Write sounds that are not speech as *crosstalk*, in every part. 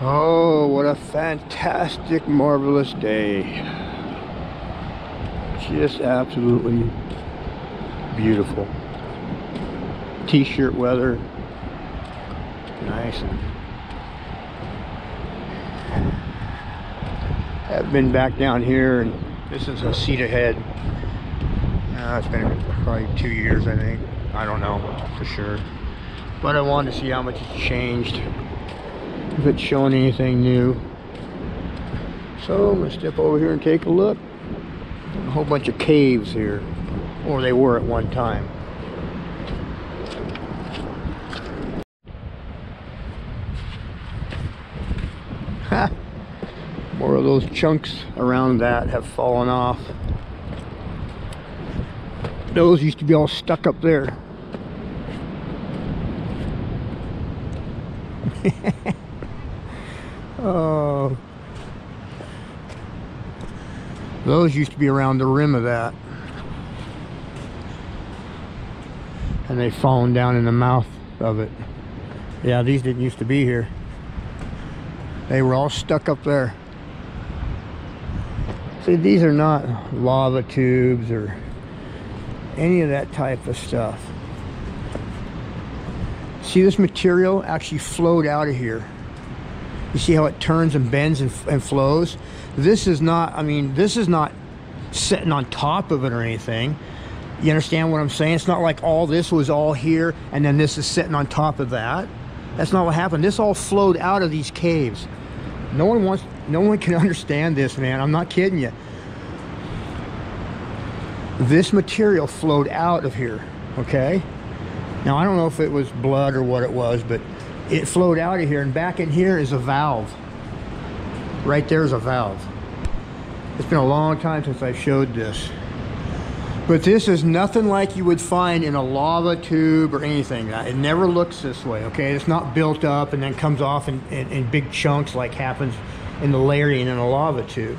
Oh, what a fantastic, marvelous day. Just absolutely beautiful. T-shirt weather. Nice. I've been back down here and this is Haceta Head. Uh, it's been probably two years, I think. I don't know for sure. But I wanted to see how much it's changed. If it's showing anything new. So I'm gonna step over here and take a look. A whole bunch of caves here. Or they were at one time. Ha! More of those chunks around that have fallen off. Those used to be all stuck up there. *laughs* oh. Those used to be around the rim of that. And they've fallen down in the mouth of it. Yeah, these didn't used to be here. They were all stuck up there. See, these are not lava tubes or any of that type of stuff. See, this material actually flowed out of here. You see how it turns and bends and, and flows? This is not, I mean, this is not sitting on top of it or anything. You understand what I'm saying? It's not like all this was all here and then this is sitting on top of that. That's not what happened. This all flowed out of these caves. No one wants, no one can *laughs* understand this, man. I'm not kidding you. This material flowed out of here, okay? Now, I don't know if it was blood or what it was, but it flowed out of here, and back in here is a valve. Right there is a valve. It's been a long time since I showed this. But this is nothing like you would find in a lava tube or anything. It never looks this way, okay? It's not built up and then comes off in, in, in big chunks like happens in the layering in a lava tube.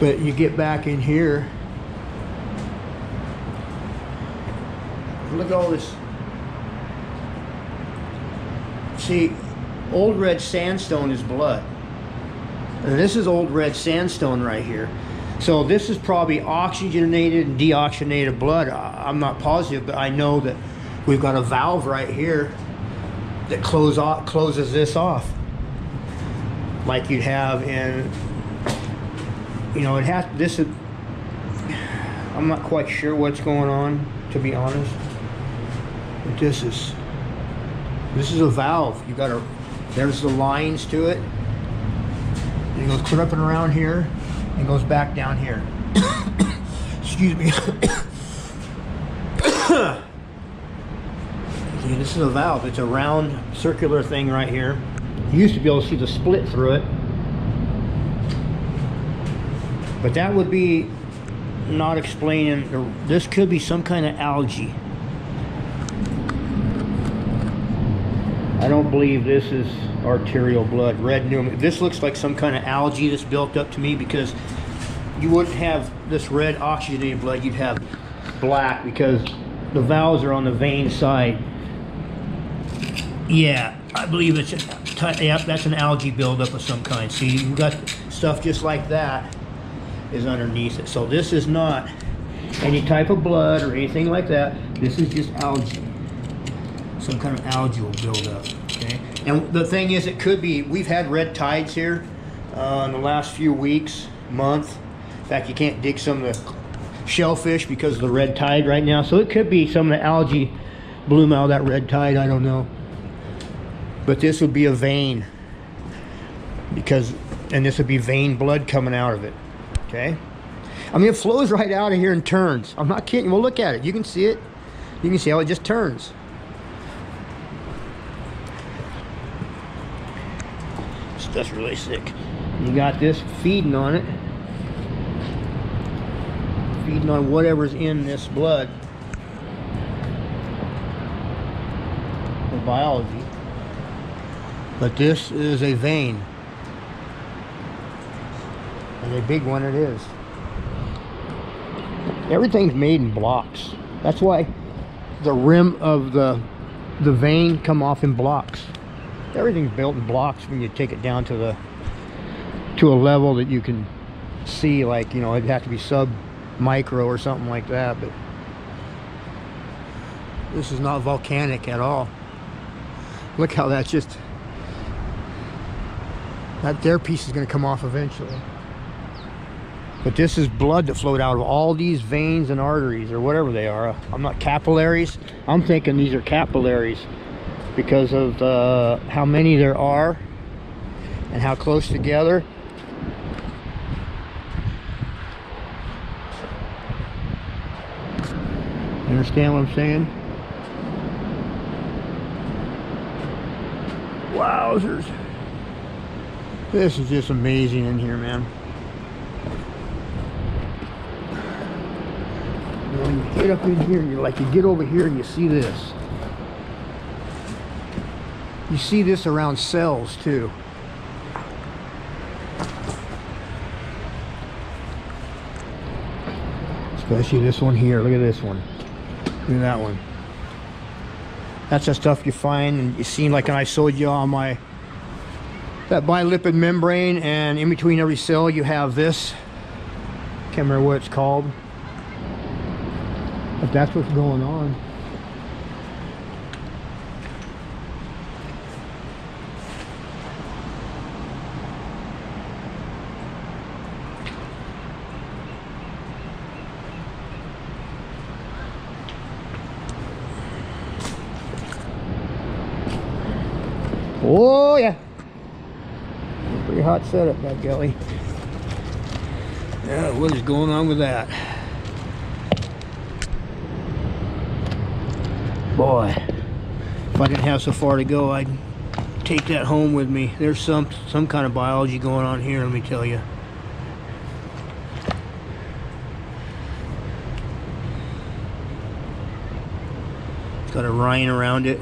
But you get back in here. Look at all this. See, old red sandstone is blood. And this is old red sandstone right here. So this is probably oxygenated and deoxygenated blood. I'm not positive, but I know that we've got a valve right here that close off, closes this off. Like you'd have in, you know, it has, this is, I'm not quite sure what's going on, to be honest. But this is, this is a valve. You got to, there's the lines to it. It goes clear up and around here and goes back down here. *coughs* Excuse me. *coughs* see, this is a valve. It's a round circular thing right here. You used to be able to see the split through it. But that would be not explaining, this could be some kind of algae. I don't believe this is arterial blood, red pneumonia. This looks like some kind of algae that's built up to me because you wouldn't have this red oxygenated blood, you'd have black because the valves are on the vein side. Yeah, I believe it's, yeah, that's an algae buildup of some kind. See, you've got stuff just like that is underneath it. So this is not any type of blood or anything like that. This is just algae. Some kind of algae will build up, okay? And the thing is, it could be, we've had red tides here uh, in the last few weeks, month. In fact, you can't dig some of the shellfish because of the red tide right now. So it could be some of the algae bloom out of that red tide, I don't know. But this would be a vein because, and this would be vein blood coming out of it, okay? I mean, it flows right out of here and turns. I'm not kidding. Well, look at it. You can see it. You can see how it just turns. Stuff's really sick. You got this feeding on it. Feeding on whatever's in this blood. The biology. But this is a vein. And a big one it is. Everything's made in blocks. That's why the rim of the the vein come off in blocks. Everything's built in blocks when you take it down to the to a level that you can see like you know it'd have to be sub micro or something like that but this is not volcanic at all. Look how that's just that there piece is going to come off eventually. But this is blood that flowed out of all these veins and arteries or whatever they are. I'm not capillaries. I'm thinking these are capillaries because of uh, how many there are and how close together You understand what I'm saying? Wowzers. This is just amazing in here, man. When you get up in here, you like you get over here and you see this. You see this around cells too. Especially this one here. Look at this one. Look at that one. That's the stuff you find and you see like I showed you on my that bilipid membrane and in between every cell you have this. Can't remember what it's called. But that's what's going on. Oh yeah. Pretty hot setup, that gully. Yeah, what is going on with that? Boy, if I didn't have so far to go, I'd take that home with me. There's some some kind of biology going on here, let me tell you. It's got a rind around it.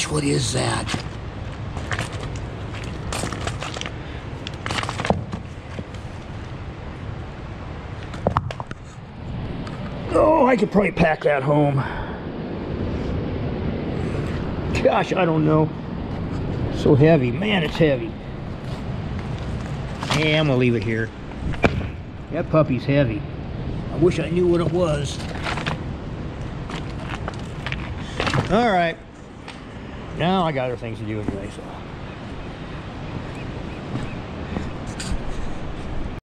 Gosh, what is that? Oh, I could probably pack that home. Gosh, I don't know. So heavy. Man, it's heavy. Yeah, I'm gonna leave it here. That puppy's heavy. I wish I knew what it was. All right. Now I got other things to do anyway, so.